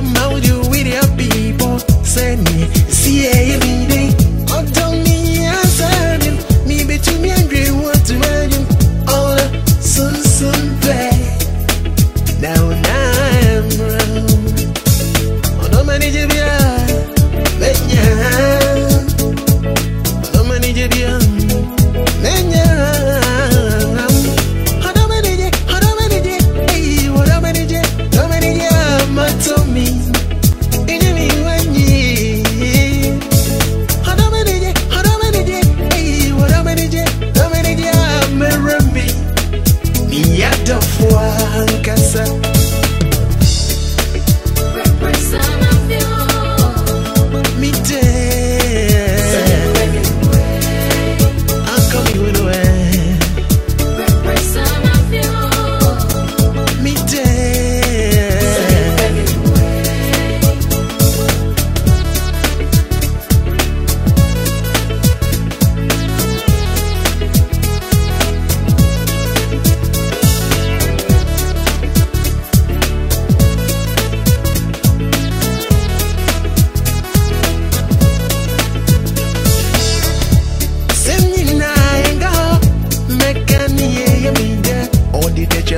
come out, you with your people. Send me, see, me.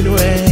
filho é.